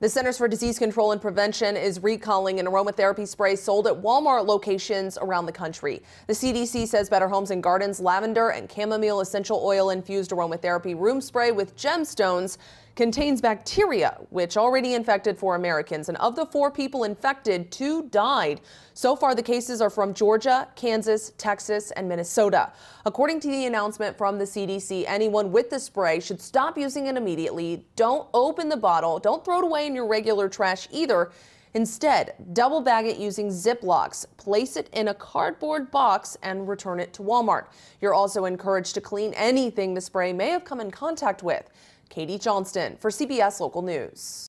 The Centers for Disease Control and Prevention is recalling an aromatherapy spray sold at Walmart locations around the country. The CDC says Better Homes and Gardens lavender and chamomile essential oil infused aromatherapy room spray with gemstones contains bacteria, which already infected four Americans. And of the four people infected, two died. So far, the cases are from Georgia, Kansas, Texas, and Minnesota. According to the announcement from the CDC, anyone with the spray should stop using it immediately. Don't open the bottle. Don't throw it away in your regular trash either. Instead, double bag it using Ziplocs, place it in a cardboard box, and return it to Walmart. You're also encouraged to clean anything the spray may have come in contact with. Katie Johnston for CBS Local News.